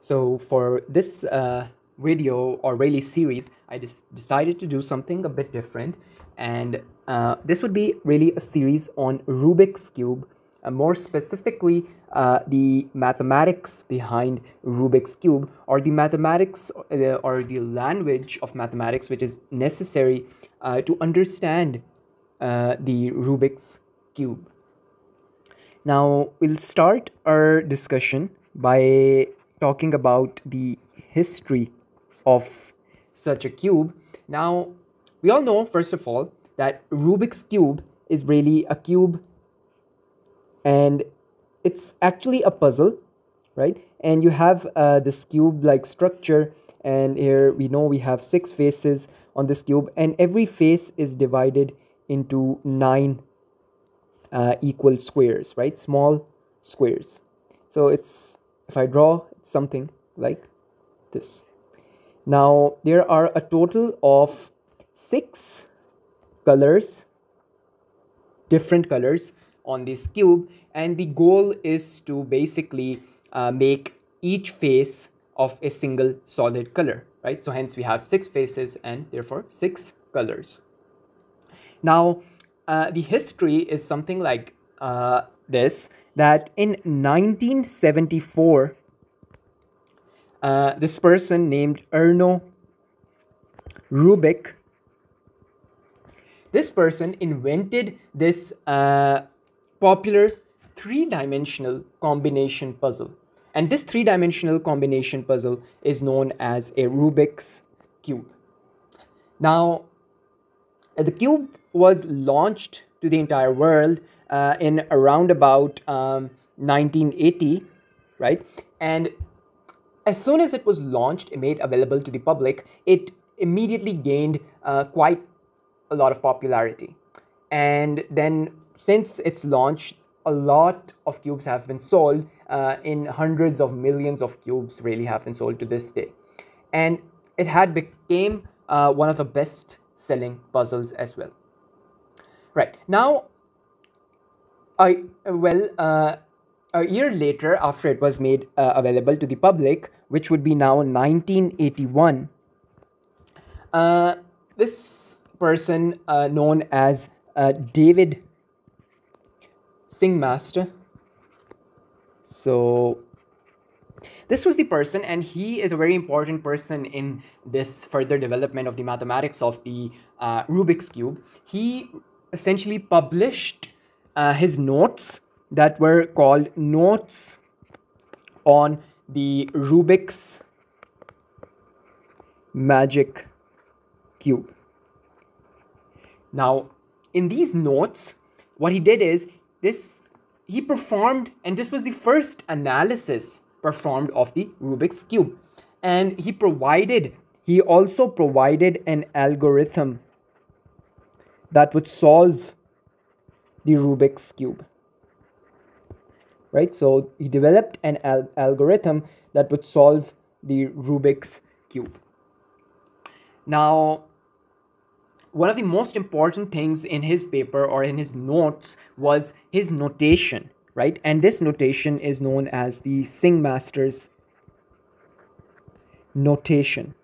So for this uh, video or really series, I decided to do something a bit different. And uh, this would be really a series on Rubik's Cube, uh, more specifically uh, the mathematics behind Rubik's Cube or the mathematics uh, or the language of mathematics which is necessary uh, to understand uh, the Rubik's Cube. Now we'll start our discussion by talking about the history of such a cube. Now, we all know, first of all, that Rubik's Cube is really a cube and it's actually a puzzle, right? And you have uh, this cube-like structure and here we know we have six faces on this cube and every face is divided into nine uh, equal squares, right? Small squares. So it's, if I draw something like this. Now there are a total of six colors, different colors on this cube and the goal is to basically uh, make each face of a single solid color, right? So hence we have six faces and therefore six colors. Now uh, the history is something like uh, this, that in 1974, uh, this person named Erno Rubik, this person invented this uh, popular three-dimensional combination puzzle. And this three-dimensional combination puzzle is known as a Rubik's Cube. Now, the cube was launched to the entire world uh, in around about um, 1980, right? And as soon as it was launched and made available to the public, it immediately gained uh, quite a lot of popularity. And then since its launch, a lot of cubes have been sold uh, in hundreds of millions of cubes really have been sold to this day. And it had became uh, one of the best selling puzzles as well. Right now, I well uh, a year later after it was made uh, available to the public, which would be now 1981. Uh, this person uh, known as uh, David Singmaster. So this was the person and he is a very important person in this further development of the mathematics of the uh, Rubik's Cube. He essentially published uh, his notes that were called Notes on the Rubik's Magic Cube. Now, in these notes, what he did is this he performed, and this was the first analysis performed of the Rubik's Cube. And he provided, he also provided an algorithm that would solve the Rubik's Cube. Right, so he developed an al algorithm that would solve the Rubik's Cube. Now, one of the most important things in his paper or in his notes was his notation, right? And this notation is known as the Singmaster's notation,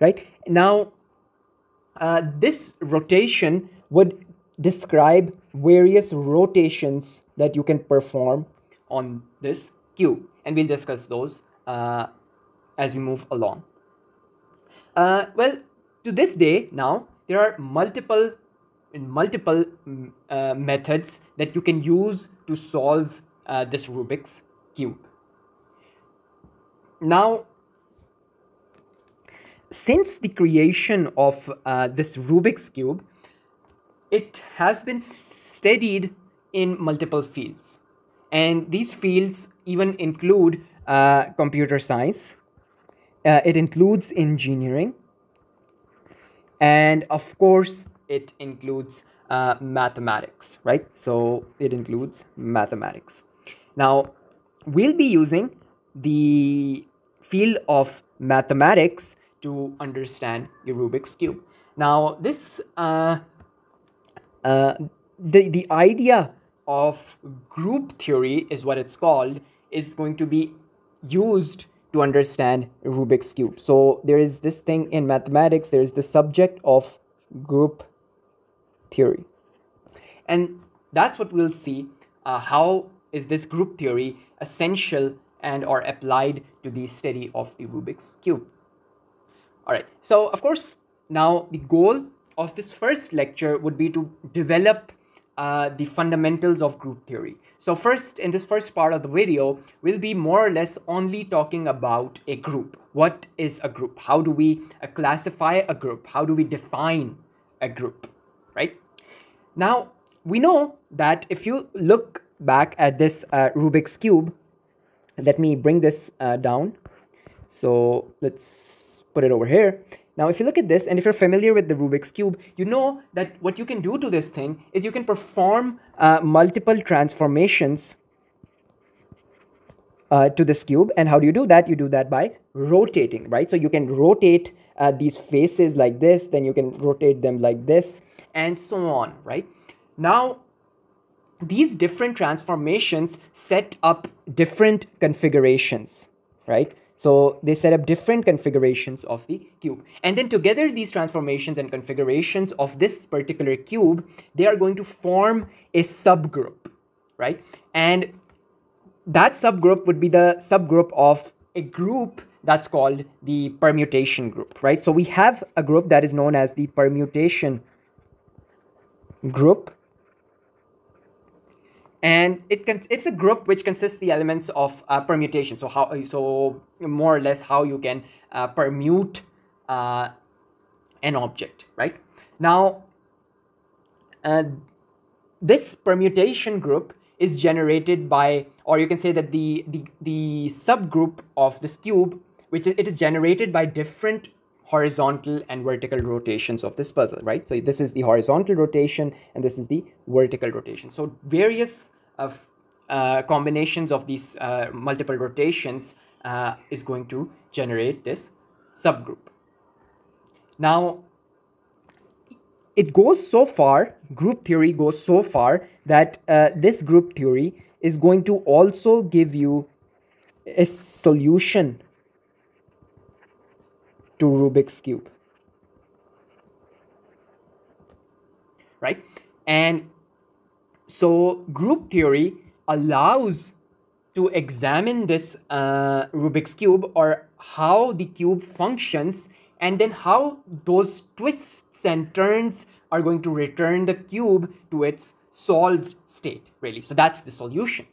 right? Now, uh, this rotation would describe various rotations that you can perform on this cube and we'll discuss those uh, as we move along. Uh, well, to this day now, there are multiple multiple mm, uh, methods that you can use to solve uh, this Rubik's Cube. Now, since the creation of uh, this Rubik's Cube, it has been studied in multiple fields. And these fields even include uh, computer science, uh, it includes engineering, and of course, it includes uh, mathematics, right? So it includes mathematics. Now, we'll be using the field of mathematics to understand the Rubik's Cube. Now, this uh, the, the idea of group theory is what it's called is going to be used to understand Rubik's Cube. So there is this thing in mathematics, there is the subject of group theory. And that's what we'll see. Uh, how is this group theory essential and or applied to the study of the Rubik's Cube? All right, so of course, now the goal of this first lecture would be to develop uh, the fundamentals of group theory. So first, in this first part of the video, we'll be more or less only talking about a group. What is a group? How do we uh, classify a group? How do we define a group, right? Now, we know that if you look back at this uh, Rubik's Cube, let me bring this uh, down. So let's put it over here. Now, if you look at this, and if you're familiar with the Rubik's Cube, you know that what you can do to this thing is you can perform uh, multiple transformations uh, to this cube. And how do you do that? You do that by rotating, right? So you can rotate uh, these faces like this, then you can rotate them like this, and so on, right? Now, these different transformations set up different configurations, right? So they set up different configurations of the cube. And then together these transformations and configurations of this particular cube, they are going to form a subgroup, right? And that subgroup would be the subgroup of a group that's called the permutation group, right? So we have a group that is known as the permutation group and it can it's a group which consists the elements of uh, permutation so how so more or less how you can uh, permute uh, an object right now uh, this permutation group is generated by or you can say that the the, the subgroup of this cube which is, it is generated by different horizontal and vertical rotations of this puzzle, right? So this is the horizontal rotation and this is the vertical rotation. So various of uh, combinations of these uh, multiple rotations uh, is going to generate this subgroup. Now, it goes so far, group theory goes so far that uh, this group theory is going to also give you a solution to Rubik's Cube. Right? And so group theory allows to examine this uh, Rubik's Cube or how the cube functions and then how those twists and turns are going to return the cube to its solved state, really. So that's the solution,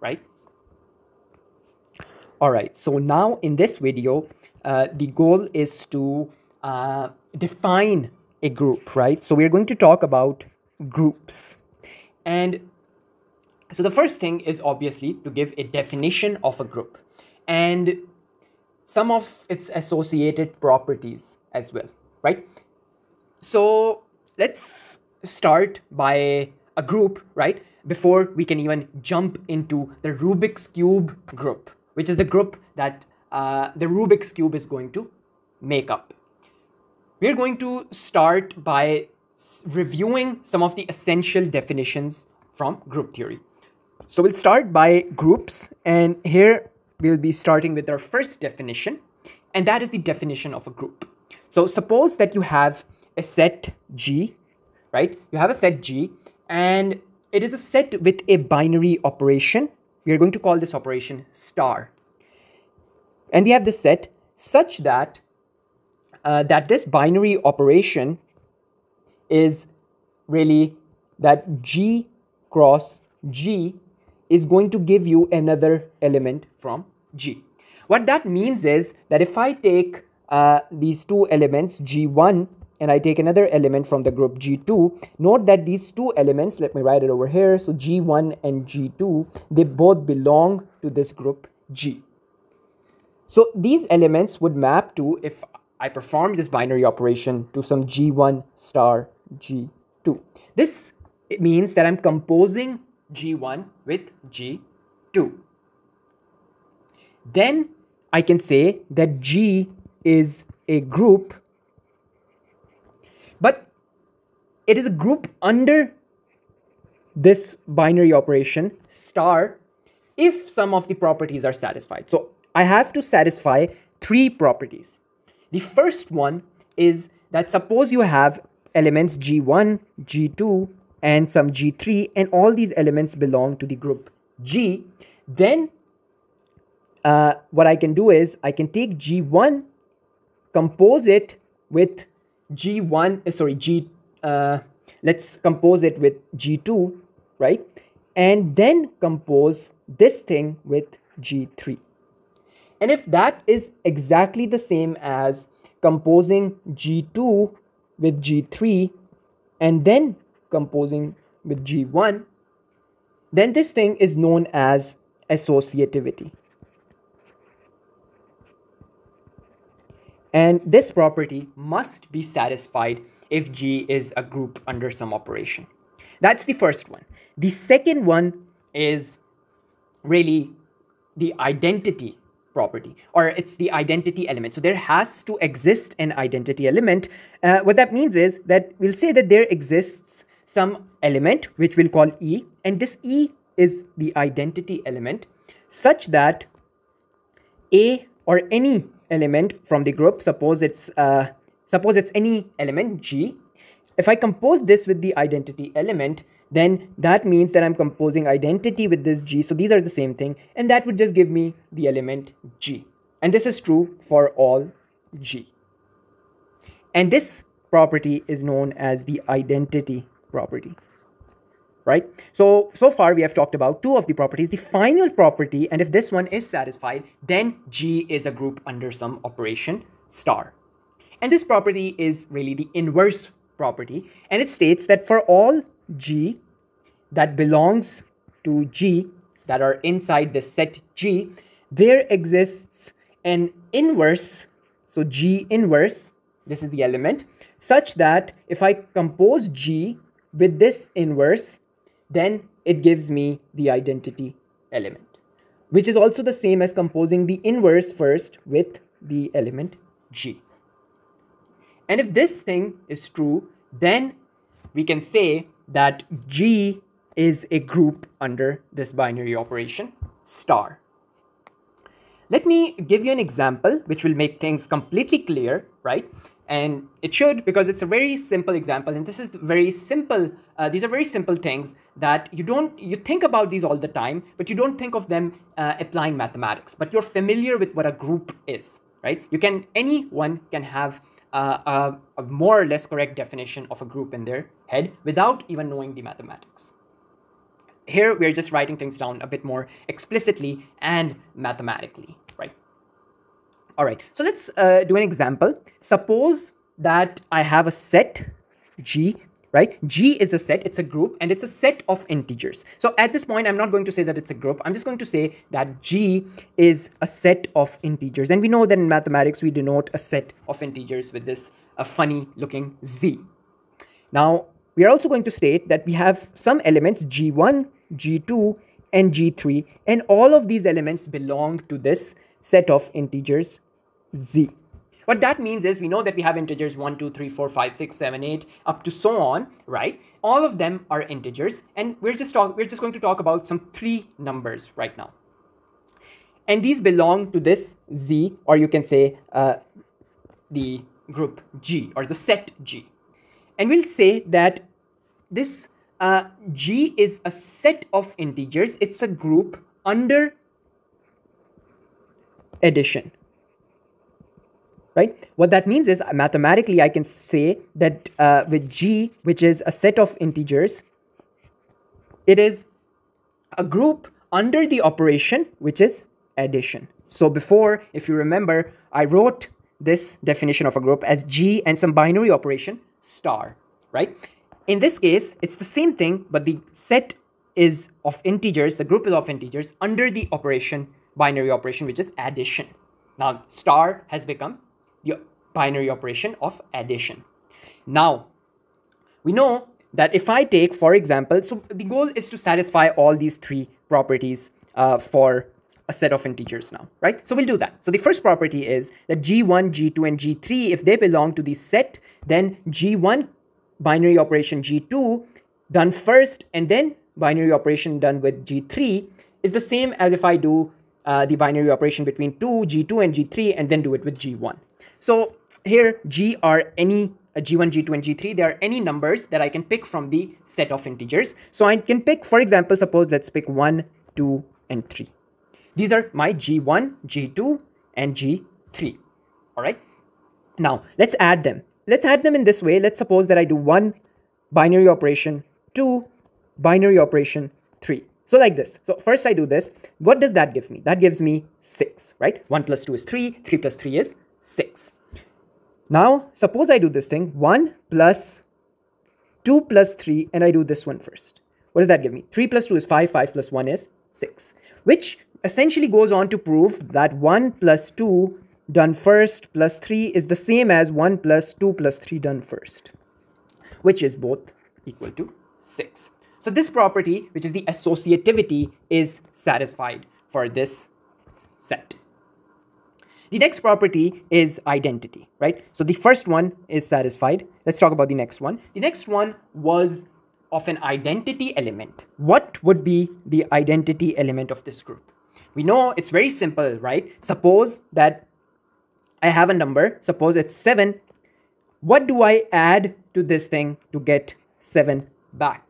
right? All right, so now in this video, uh, the goal is to uh, define a group, right? So we're going to talk about groups. And so the first thing is obviously to give a definition of a group and some of its associated properties as well, right? So let's start by a group, right? Before we can even jump into the Rubik's Cube group, which is the group that uh, the Rubik's Cube is going to make up. We're going to start by reviewing some of the essential definitions from group theory. So we'll start by groups and here we'll be starting with our first definition and that is the definition of a group. So suppose that you have a set G, right? You have a set G and it is a set with a binary operation. We are going to call this operation star. And we have this set such that uh, that this binary operation is really that G cross G is going to give you another element from G. What that means is that if I take uh, these two elements G1 and I take another element from the group G2, note that these two elements, let me write it over here, so G1 and G2, they both belong to this group G. So these elements would map to, if I perform this binary operation, to some G1 star G2. This means that I'm composing G1 with G2. Then I can say that G is a group, but it is a group under this binary operation star if some of the properties are satisfied. So I have to satisfy three properties. The first one is that suppose you have elements G1, G2, and some G3, and all these elements belong to the group G, then uh, what I can do is I can take G1, compose it with G1, uh, sorry, G, uh, let's compose it with G2, right? And then compose this thing with G3. And if that is exactly the same as composing G2 with G3 and then composing with G1, then this thing is known as associativity. And this property must be satisfied if G is a group under some operation. That's the first one. The second one is really the identity property or it's the identity element. So there has to exist an identity element. Uh, what that means is that we'll say that there exists some element which we'll call E and this E is the identity element such that A or any element from the group suppose it's uh, suppose it's any element g if i compose this with the identity element then that means that i'm composing identity with this g so these are the same thing and that would just give me the element g and this is true for all g and this property is known as the identity property right? So, so far we have talked about two of the properties. The final property, and if this one is satisfied, then G is a group under some operation star. And this property is really the inverse property. And it states that for all G that belongs to G that are inside the set G, there exists an inverse, so G inverse, this is the element, such that if I compose G with this inverse, then it gives me the identity element, which is also the same as composing the inverse first with the element G. And if this thing is true, then we can say that G is a group under this binary operation star. Let me give you an example which will make things completely clear, right? and it should because it's a very simple example and this is very simple uh, these are very simple things that you don't you think about these all the time but you don't think of them uh, applying mathematics but you're familiar with what a group is right you can anyone can have a, a more or less correct definition of a group in their head without even knowing the mathematics here we're just writing things down a bit more explicitly and mathematically right? all right, so let's uh, do an example. Suppose that I have a set G, right? G is a set, it's a group, and it's a set of integers. So at this point, I'm not going to say that it's a group. I'm just going to say that G is a set of integers. And we know that in mathematics, we denote a set of integers with this a funny looking Z. Now, we are also going to state that we have some elements G1, G2, and G3, and all of these elements belong to this set of integers z. What that means is we know that we have integers 1, 2, 3, 4, 5, 6, 7, 8, up to so on, right? All of them are integers, and we're just talk we're just going to talk about some three numbers right now. And these belong to this Z, or you can say uh, the group G, or the set G. And we'll say that this uh, G is a set of integers. It's a group under addition right? What that means is mathematically, I can say that uh, with g, which is a set of integers, it is a group under the operation, which is addition. So before, if you remember, I wrote this definition of a group as g and some binary operation star, right? In this case, it's the same thing, but the set is of integers, the group is of integers under the operation, binary operation, which is addition. Now, star has become binary operation of addition. Now, we know that if I take, for example, so the goal is to satisfy all these three properties uh, for a set of integers now, right? So we'll do that. So the first property is that G1, G2, and G3, if they belong to the set, then G1 binary operation G2 done first and then binary operation done with G3 is the same as if I do uh, the binary operation between 2, G2 and G3 and then do it with G1. So here G are any uh, G1, G2 and G3, there are any numbers that I can pick from the set of integers. So I can pick, for example, suppose let's pick 1, 2 and 3. These are my G1, G2 and G3. All right. Now let's add them. Let's add them in this way. Let's suppose that I do one binary operation, two binary operation, three. So like this. So first I do this. What does that give me? That gives me 6, right? 1 plus 2 is 3. 3 plus 3 is 6. Now, suppose I do this thing. 1 plus 2 plus 3 and I do this one first. What does that give me? 3 plus 2 is 5. 5 plus 1 is 6. Which essentially goes on to prove that 1 plus 2 done first plus 3 is the same as 1 plus 2 plus 3 done first. Which is both equal to 6. So this property, which is the associativity, is satisfied for this set. The next property is identity, right? So the first one is satisfied. Let's talk about the next one. The next one was of an identity element. What would be the identity element of this group? We know it's very simple, right? Suppose that I have a number, suppose it's 7. What do I add to this thing to get 7 back?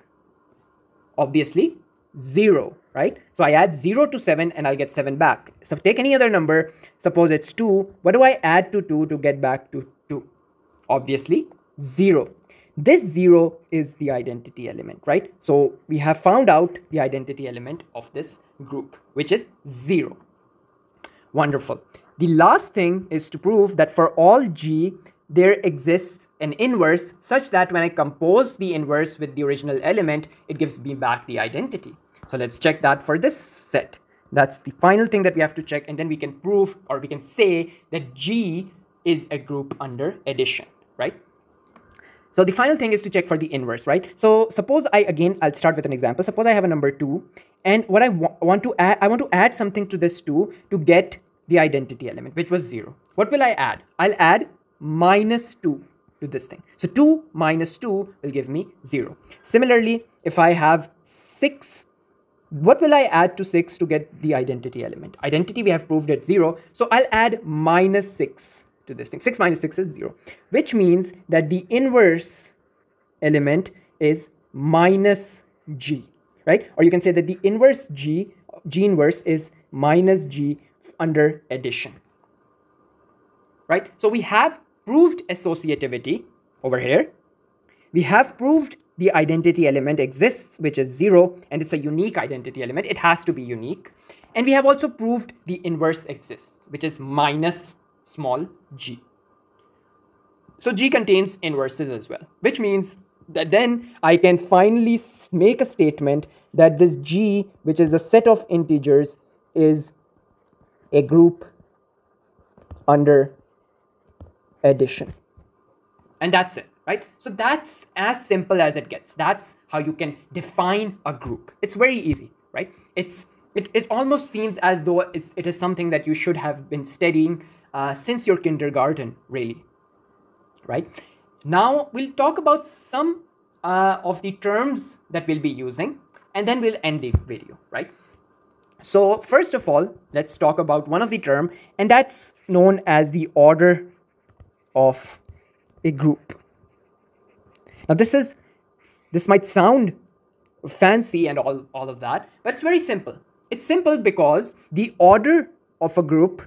obviously 0, right? So I add 0 to 7 and I'll get 7 back. So take any other number, suppose it's 2, what do I add to 2 to get back to 2? Obviously 0. This 0 is the identity element, right? So we have found out the identity element of this group, which is 0. Wonderful. The last thing is to prove that for all g, there exists an inverse such that when I compose the inverse with the original element, it gives me back the identity. So let's check that for this set. That's the final thing that we have to check and then we can prove or we can say that G is a group under addition, right? So the final thing is to check for the inverse, right? So suppose I, again, I'll start with an example. Suppose I have a number 2 and what I wa want to add, I want to add something to this 2 to get the identity element, which was 0. What will I add? I'll add minus 2 to this thing. So 2 minus 2 will give me 0. Similarly, if I have 6, what will I add to 6 to get the identity element? Identity we have proved at 0. So I'll add minus 6 to this thing. 6 minus 6 is 0, which means that the inverse element is minus g, right? Or you can say that the inverse g, g inverse is minus g under addition, right? So we have proved associativity over here. We have proved the identity element exists, which is 0, and it's a unique identity element. It has to be unique. And we have also proved the inverse exists, which is minus small g. So g contains inverses as well, which means that then I can finally make a statement that this g, which is a set of integers, is a group under addition. And that's it, right? So that's as simple as it gets. That's how you can define a group. It's very easy, right? It's it, it almost seems as though it's, it is something that you should have been studying uh, since your kindergarten, really, right? Now we'll talk about some uh, of the terms that we'll be using, and then we'll end the video, right? So first of all, let's talk about one of the term, and that's known as the order of a group. Now this is this might sound fancy and all, all of that, but it's very simple. It's simple because the order of a group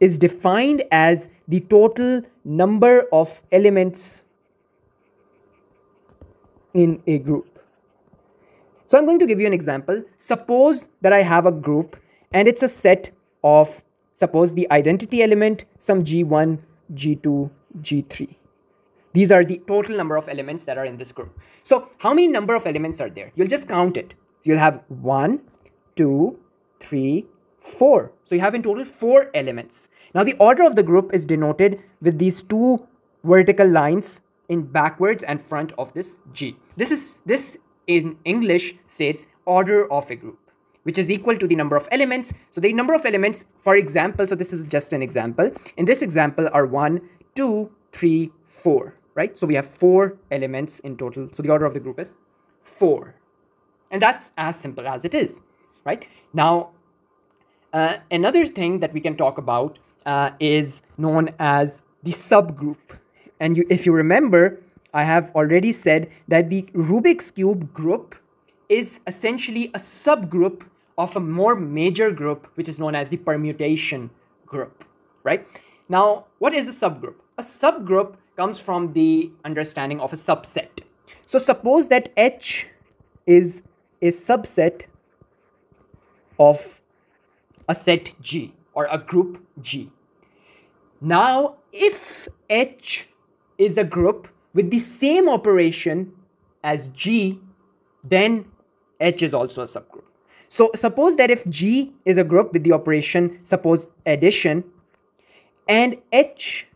is defined as the total number of elements in a group. So I'm going to give you an example. Suppose that I have a group and it's a set of Suppose the identity element, some G1, G2, G3. These are the total number of elements that are in this group. So how many number of elements are there? You'll just count it. You'll have one, two, three, four. So you have in total four elements. Now the order of the group is denoted with these two vertical lines in backwards and front of this G. This is this in English states order of a group which is equal to the number of elements. So the number of elements, for example, so this is just an example. In this example are one, two, three, four, right? So we have four elements in total. So the order of the group is four. And that's as simple as it is, right? Now, uh, another thing that we can talk about uh, is known as the subgroup. And you, if you remember, I have already said that the Rubik's Cube group is essentially a subgroup of a more major group, which is known as the permutation group, right? Now, what is a subgroup? A subgroup comes from the understanding of a subset. So suppose that H is a subset of a set G or a group G. Now, if H is a group with the same operation as G, then H is also a subgroup. So suppose that if G is a group with the operation, suppose addition, and H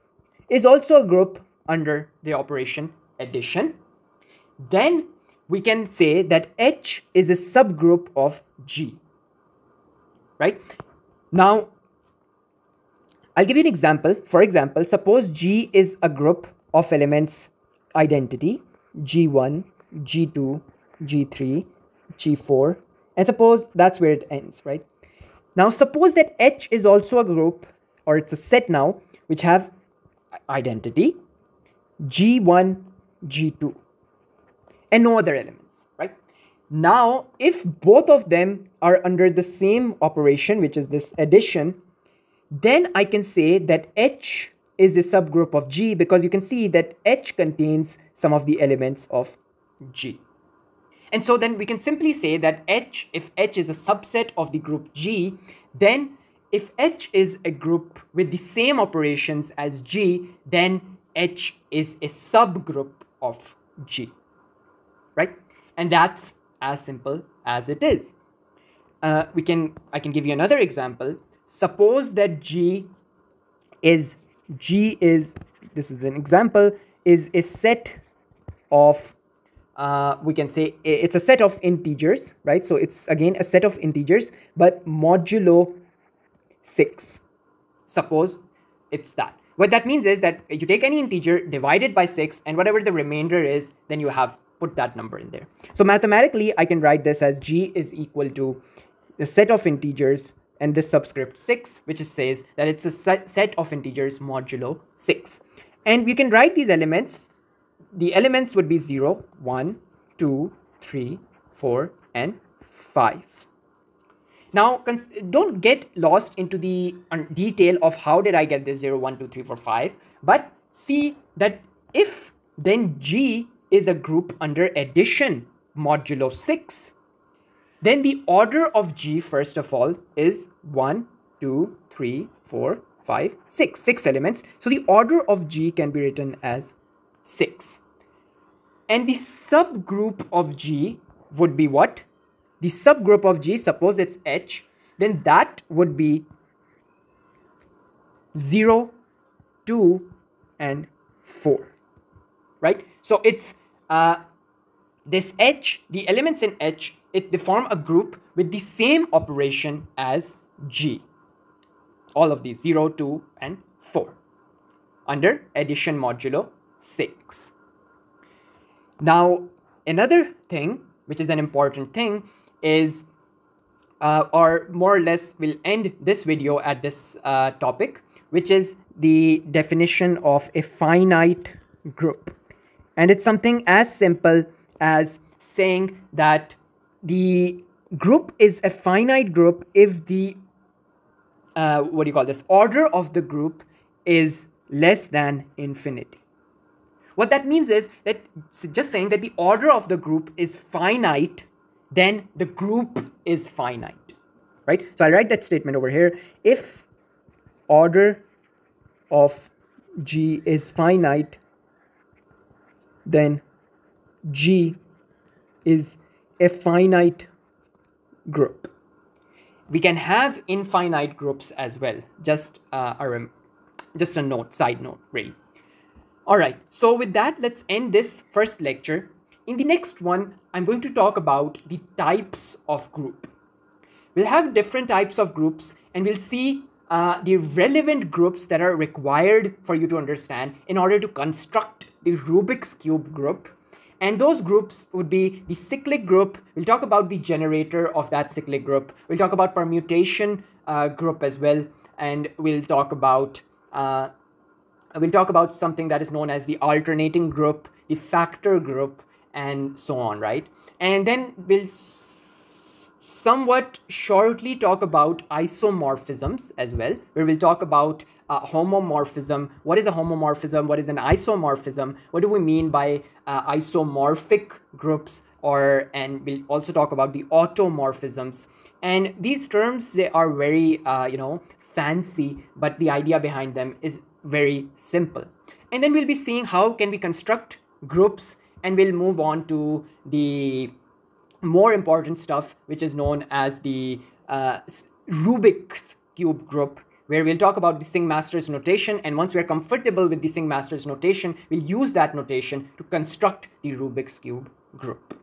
is also a group under the operation addition, then we can say that H is a subgroup of G, right? Now, I'll give you an example. For example, suppose G is a group of elements identity G1, G2, G3, G4, and suppose that's where it ends, right? Now, suppose that H is also a group or it's a set now which have identity G1, G2, and no other elements, right? Now, if both of them are under the same operation, which is this addition, then I can say that H is a subgroup of G because you can see that H contains some of the elements of G. And so then we can simply say that H, if H is a subset of the group G, then if H is a group with the same operations as G, then H is a subgroup of G, right? And that's as simple as it is. Uh, we can, I can give you another example suppose that G is G is this is an example is a set of uh, we can say it's a set of integers right so it's again a set of integers but modulo 6 suppose it's that what that means is that you take any integer divided by 6 and whatever the remainder is then you have put that number in there. So mathematically i can write this as g is equal to the set of integers and this subscript 6 which says that it's a set of integers modulo 6 and we can write these elements. The elements would be 0 1 2 3 4 and 5 now don't get lost into the detail of how did i get this 0 1 2 3 4 5 but see that if then g is a group under addition modulo 6 then the order of G, first of all, is 1, 2, 3, 4, 5, 6. 6 elements. So the order of G can be written as 6. And the subgroup of G would be what? The subgroup of G, suppose it's H, then that would be 0, 2, and 4. Right? So it's uh, this H, the elements in H it, they form a group with the same operation as G. All of these 0, 2, and 4 under addition modulo 6. Now, another thing, which is an important thing, is uh, or more or less we'll end this video at this uh, topic, which is the definition of a finite group. And it's something as simple as saying that the group is a finite group if the uh, what do you call this order of the group is less than infinity what that means is that just saying that the order of the group is finite then the group is finite right so I'll write that statement over here if order of g is finite then g is a finite group. We can have infinite groups as well. Just uh, a just a note, side note, really. All right. So with that, let's end this first lecture. In the next one, I'm going to talk about the types of group. We'll have different types of groups, and we'll see uh, the relevant groups that are required for you to understand in order to construct the Rubik's Cube group and those groups would be the cyclic group. We'll talk about the generator of that cyclic group. We'll talk about permutation uh, group as well and we'll talk about uh, we'll talk about something that is known as the alternating group the factor group and so on right? And then we'll somewhat shortly talk about isomorphisms as well where we'll talk about uh, homomorphism. What is a homomorphism? What is an isomorphism? What do we mean by uh, isomorphic groups? Or and we'll also talk about the automorphisms. And these terms they are very uh, you know fancy but the idea behind them is very simple. And then we'll be seeing how can we construct groups and we'll move on to the more important stuff which is known as the uh, Rubik's cube group where we'll talk about the Singmaster's notation and once we're comfortable with the Singmaster's notation we'll use that notation to construct the Rubik's cube group.